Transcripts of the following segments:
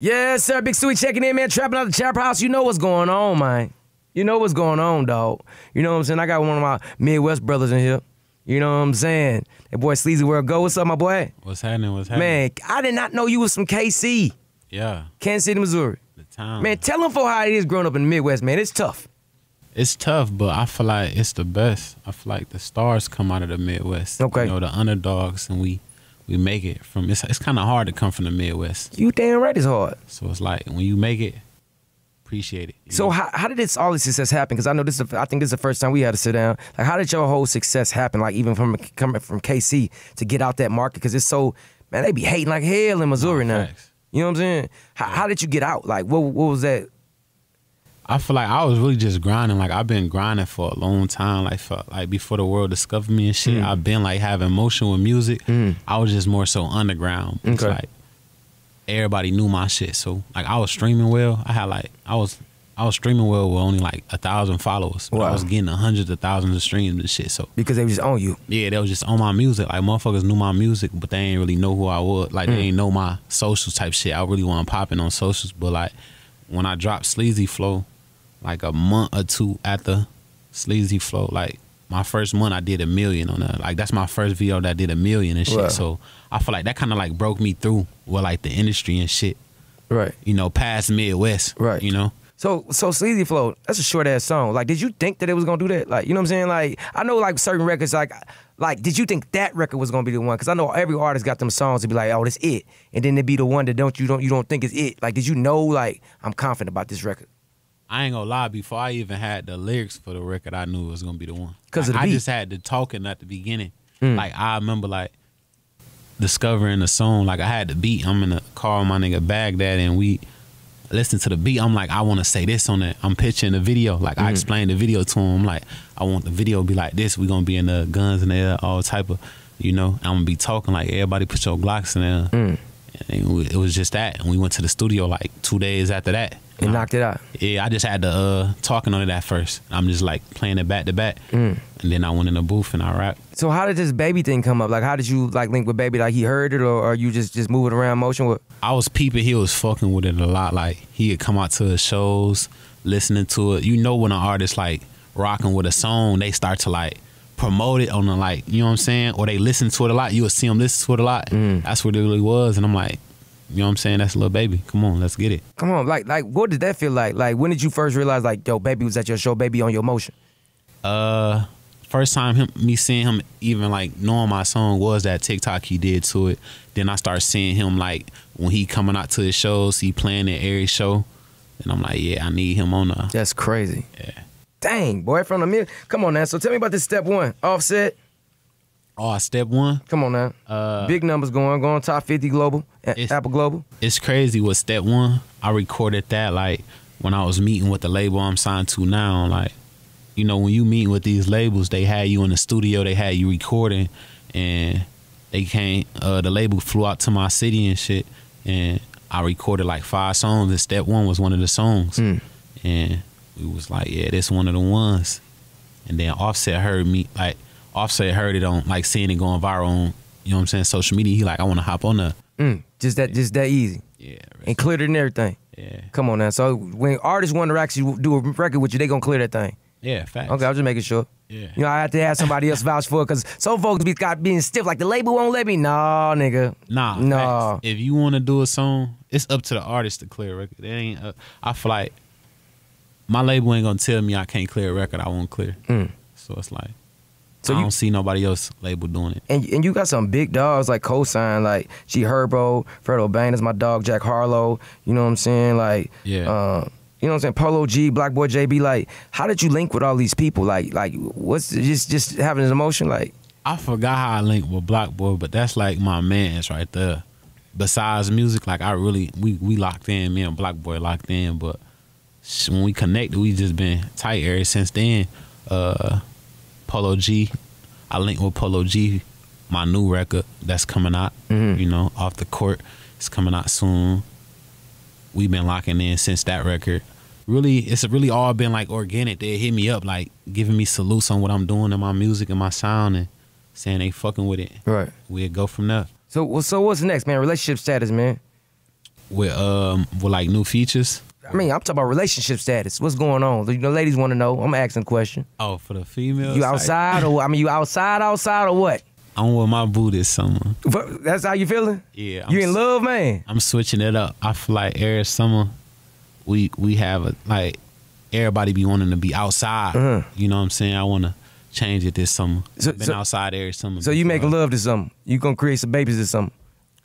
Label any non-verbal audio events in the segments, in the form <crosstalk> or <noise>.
Yes, sir. Big Sweet checking in, man. Trapping out the Chapel House. You know what's going on, man. You know what's going on, dog. You know what I'm saying? I got one of my Midwest brothers in here. You know what I'm saying? That boy SleazyWorld Go. What's up, my boy? What's happening? What's happening? Man, I did not know you was from KC, Yeah, Kansas City, Missouri. the town. Man, tell them for how it is growing up in the Midwest, man. It's tough. it's tough, but I feel like it's the best. I feel like the stars come out of the Midwest. Okay. You know, the underdogs, and we we make it from. It's it's kind of hard to come from the Midwest. You damn right it's hard. So it's like when you make it, appreciate it. So know? how, how did this all this success happen? Because I know this is the, I think this is the first time we had to sit down. Like how did your whole success happen? Like even from coming from KC to get out that market because it's so man they be hating like hell in Missouri now. facts. You know what I'm saying? How, how did you get out? Like what what was that? I feel like I was really just grinding. Like I've been grinding for a long time. Like for, like before the world discovered me and shit. Mm. I've been like having motion with music. Mm. I was just more so underground. It's like everybody knew my shit. So like I was streaming well. I had like I was I was streaming well with only like a thousand followers. But Wow. I was getting hundreds of thousands of streams and shit. So Because they just own you. yeah, they was just on my music. Like motherfuckers knew my music, but they ain't really know who I was. Like Mm. they ain't know my social type shit. I really wasn't popping on socials. But like when I dropped Sleazy Flow, like a month or two after Sleazy Flow, like my first month I did a million on that. Like that's my first video that did a million and shit. Wow. So I feel like that kind of like broke me through with like the industry and shit. Right. You know, past Midwest. Right. You know. So so Sleazy Flow, that's a short ass song. Like, did you think that it was gonna do that? Like, you know what I'm saying? Like, I know like certain records, like like, did you think that record was gonna be the one? Because I know every artist got them songs to be like, oh, that's it. And then it be the one that don't you don't you don't think is it. Like, did you know like I'm confident about this record? I ain't gonna lie. Before I even had the lyrics for the record, I knew it was gonna be the one. Cause Like, I just had the talking at the beginning. Mm. Like I remember, like discovering the song. Like I had the beat. I'm in the car with my nigga Baghdad, and we listen to the beat. I'm like, I want to say this on it. I'm pitching the video. Like Mm-hmm. I explained the video to him. Like I want the video to be like this. We gonna be in the guns and the air, all type of, you know. I'm gonna be talking like everybody put your Glocks in there. Mm. And it was just that, and we went to the studio like two days after that. And knocked it out. yeah, I just had the uh talking on it at first. I'm just like playing it back to back, Mm. and then I went in the booth and I rapped. So how did this baby thing come up? Like, how did you like link with baby? Like he heard it, or are you just just moving around motion with? I was peeping. He was fucking with it a lot. Like he would come out to his shows, listening to it. You know when an artist like rocking with a song, they start to like promote it on the like, you know what I'm saying, or they listen to it a lot. You would see them listen to it a lot. Mm. That's what it really was. And I'm like, you know what I'm saying? That's a little baby. Come on, let's get it. Come on, like like what did that feel like? Like when did you first realize like yo, baby was at your show, baby on your motion? Uh, first time him me seeing him even like knowing my song was that TikTok he did to it. Then I start seeing him like when he coming out to his shows, he playing at every show, and I'm like, yeah, I need him on the. That's crazy. Yeah. Dang, boy, from the mid. Come on now. So tell me about this step one. Offset. Oh, step one. Come on now. Uh, Big numbers going, going top 50 global, It's- Apple Global. it's crazy with step one. I recorded that like when I was meeting with the label I'm signed to now. Like, you know, when you meet with these labels, they had you in the studio, they had you recording, and they came. Uh, the label flew out to my city and shit, and I recorded like five songs. And step one was one of the songs, Mm. and we was like, yeah, this one of the ones. And then Offset heard me like Offset heard it on like seeing it going viral on you know what I'm saying social media. He like I want to hop on the Mm, just that, just that easy, yeah and cleared it and everything. yeah Come on now. So when artists want to actually do a record with you, they gonna clear that thing. yeah facts. Okay, I was just making sure. Yeah. You know, I have to have somebody else vouch for it because some folks be got being stiff like the label won't let me. Nah, nigga. Nah, No. facts. If you want to do a song, it's up to the artist to clear a record. It ain't. I feel like my label ain't gonna tell me I can't clear a record. I won't clear. Mm. So it's like So I you don't see nobody else label doing it. and and you got some big dogs like cosign like G Herbo, Fredo Bang is my dog, Jack Harlow. You know what I'm saying? Like, Yeah. uh, you know what I'm saying? Polo G, BlocBoy JB. Like, how did you link with all these people? Like, like what's just just having an emotion? Like, I forgot how I linked with Black Boy, but that's like my man's right there. Besides music, like I really we we locked in. Me and BlocBoy locked in, but when we connected, we just been tight ever since then. Uh, Polo G, I linked with Polo G, my new record that's coming out. Mhm. You know, off the court, it's coming out soon. We've been locking in since that record. Really, it's really all been like organic. They hit me up, like giving me salutes on what I'm doing and my music and my sound, and saying they fucking with it. right. We'll go from there. So, well, so what's next, man? Relationship status, man. with um with like new features. I mean, I'm talking about relationship status. What's going on? The, know, ladies want to know. I'm asking a question. Oh, for the females. You outside or I mean, you outside, outside or what? I'm with my boo this summer. But That's how you feeling? Yeah. I'm You in love, man? I'm switching it up. I feel like every summer we we have a like everybody be wanting to be outside. Uh-huh. You know what I'm saying? I want to change it this summer. So- Been so- outside every summer. So you before. making love to something? You gonna create some babies or something?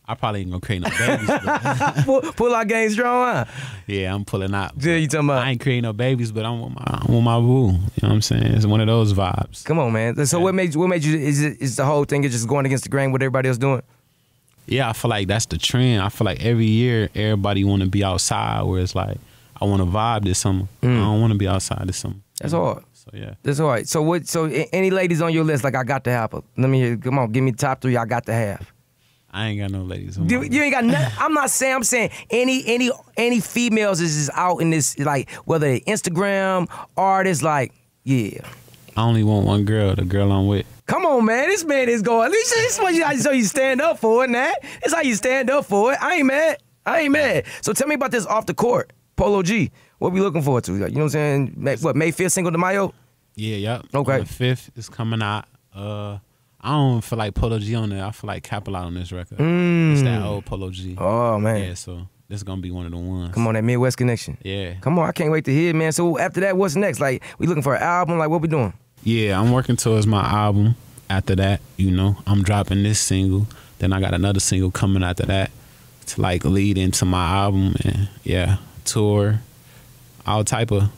I probably ain't gonna create no babies. but <laughs> pull, pull our game strong, huh? yeah, I'm pulling out. Yeah, you talking about? I ain't creating no babies, but I'm with my I'm with my boo. You know what I'm saying? It's one of those vibes. Come on, man. So what made you? What made you? Is it? Is the whole thing is just going against the grain? What everybody else doing? Yeah, I feel like that's the trend. I feel like every year everybody want to be outside, where it's like I want to vibe this summer. Mm. I don't want to be outside this summer. That's hard. So yeah. That's all right. So what? So any ladies on your list? Like I got to have. her. Let me hear. Come on, give me top three. I got to have. I ain't got no ladies. on You, my you ain't got nothing. I'm not saying. I'm saying any any any females is just out in this like whether they Instagram artists like yeah. I only want one girl, the girl I'm with. Come on, man. This man is going. This, this is what you, so you stand up for it, man. It's how you stand up for it. I ain't mad. I ain't mad. So tell me about this off the court, Polo G. What we looking forward to? You know what I'm saying? May, what May 5th single to Mayo? Yeah, yep. Okay. Fifth is coming out. Uh, I don't feel like Polo G on there. I feel like Capilot on this record. It's that old Polo G. Mm. Oh man, Yeah, so this is gonna be one of the ones. come on, that Midwest connection. Yeah. Come on, I can't wait to hear, it, man. So after that, what's next? Like, we looking for an album? Like, what we doing? Yeah, I'm working towards my album. After that, you know, I'm dropping this single. Then I got another single coming after that to like lead into my album and yeah, tour, all type of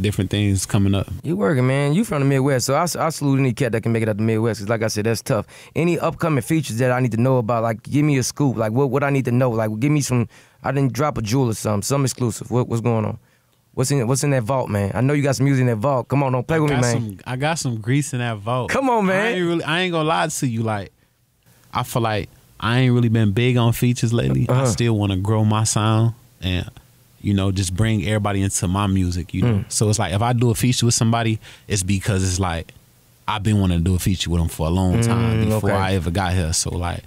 different things coming up. You working, man. You from the Midwest, so I, I salute any cat that can make it out the Midwest. Cause like I said, that's tough. Any upcoming features that I need to know about, like give me a scoop. Like what what I need to know. Like give me some. I didn't drop a jewel or something. Some exclusive. What, what's going on? What's in What's in that vault, man? I know you got some music in that vault. Come on, don't play with me, man. Some, I got some grease in that vault. Come on, man. I ain't, really, I ain't gonna lie to you. Like, I feel like I ain't really been big on features lately. Uh-huh. I still want to grow my sound and, you know, just bring everybody into my music. You know, Mm. so it's like if I do a feature with somebody, it's because it's like I've been wanting to do a feature with them for a long time Mm, before okay. I ever got here. So like,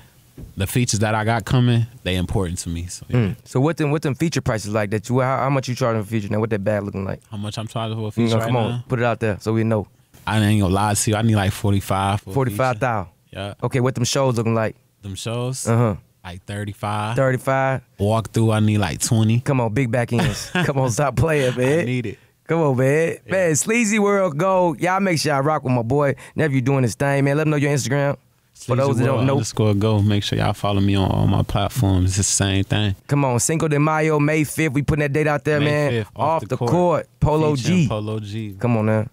the features that I got coming, they important to me. So yeah. Mm. So what them what them feature prices like that you how, how much you charging for feature now? What that bag looking like? how much I'm charging for a You feature know, right come on, now? put it out there so we know. I ain't gonna lie to you. I need like 45. for a Forty five feature. thousand. Yeah. Okay, what them shows looking like? them shows Uh huh. Like 35 Thirty five. walk through i need like 20 Come on, big back ends. <laughs> Come on, stop playing, man. i need it Come on, man. Man, SleazyWorld Go. Y'all make sure I rock with my boy. Nephew doing his thing, man. Let him know your Instagram. For those that don't know, underscore go make sure y'all follow me on all my platforms it's the same thing come on. Cinco de Mayo, May 5th. We putting that date out there, May man. 5th, Off, the, court. Polo Featuring G. polo g Come on now.